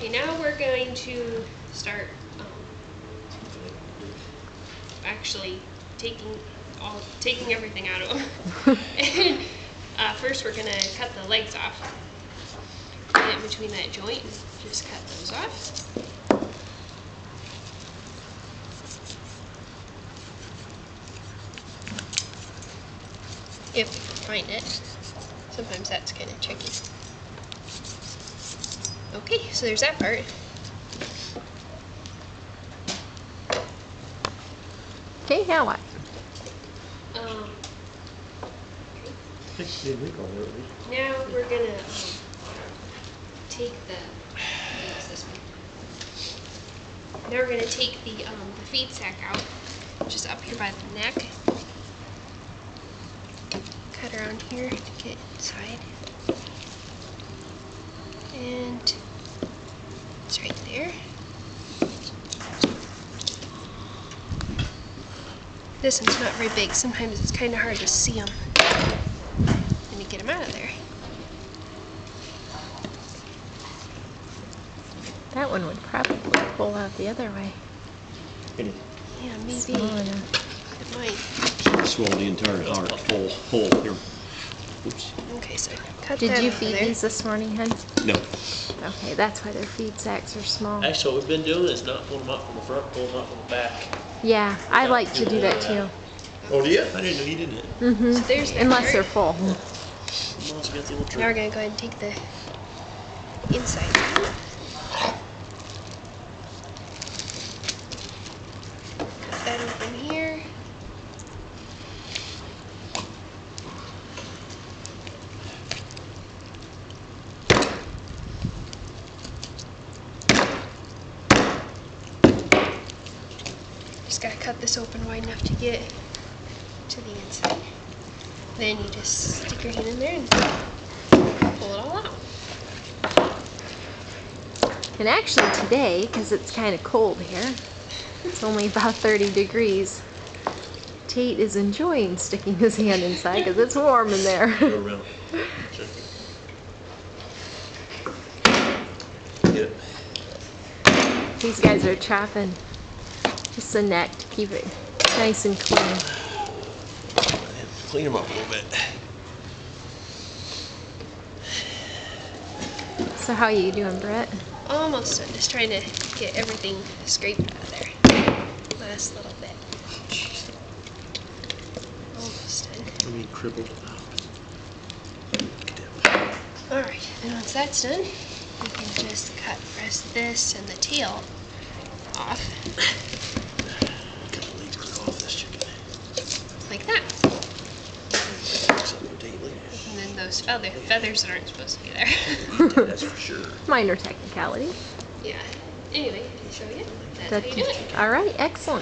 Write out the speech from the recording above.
Okay, now we're going to start um, actually taking all taking everything out of them. and uh, first, we're gonna cut the legs off. Get in between that joint and just cut those off. If we can find it. Sometimes that's kind of tricky. Okay, so there's that part. Okay, now what? Um, Sixteen week on there, at least. now we're gonna um, take the this one? Now we're gonna take the um, the feed sack out, just up here by the neck. Cut around here to get inside, and it's right there. This one's not very big. Sometimes it's kind of hard to see them Let me get them out of there. That one would probably pull out the other way. Any, Yeah, maybe Small enough. it might. Swallow the entire heart, whole, whole, here. Oops, Okay, so cut Did that you out feed there. these this morning, hun? no. Okay, that's why their feed sacks are small. Actually, what we've been doing is not pulling them up from the front, pulling them up from the back. Yeah, I like to do that too. oh, do you? I didn't know you did it. Mm-hmm. So there's that Unless they're full. Mom's got the old Now we're trick. gonna go ahead and take the inside. out. Cut that open here. Just gotta cut this open wide enough to get to the inside. Then you just stick your hand in there and pull it all out. And actually today, because it's kind of cold here, it's only about 30 degrees. Tate is enjoying sticking his hand inside because it's warm in there. Go around. Check it. Get it. These guys are chopping just the neck to keep it nice and clean. Clean them up a little bit. So how are you doing, Brett? Almost done. Just trying to get everything scraped out of there. Last little bit. Almost done. I mean, crippled. Alright, and once that's done, we can just cut the rest of this and the tail off Cut the legs off this chicken. like that. And then those feather feathers that aren't supposed to be there. That's for sure. Minor technicality. yeah. Anyway, show you, that's That- how you do it. All right, excellent.